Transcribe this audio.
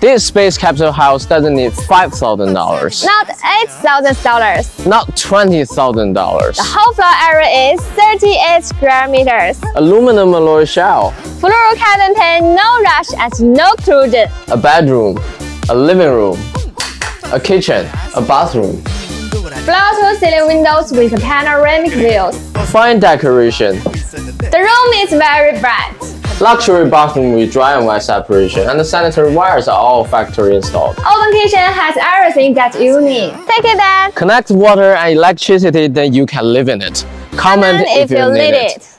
This space capsule house doesn't need $5,000, Not $8,000. not $20,000. The whole floor area is 38 square meters. Aluminum alloy shell, Fluorocarbon paint, no rush and no corrosion. a bedroom, a living room, a kitchen, a bathroom. Floor-to-ceiling windows with panoramic views. Fine decoration, The room is very bright. Luxury bathroom with dry and wet separation, and the sanitary wires are all factory installed. Open kitchen has everything that you need. Take it back. Connect water and electricity, then you can live in it. Comment And if, you need it. it.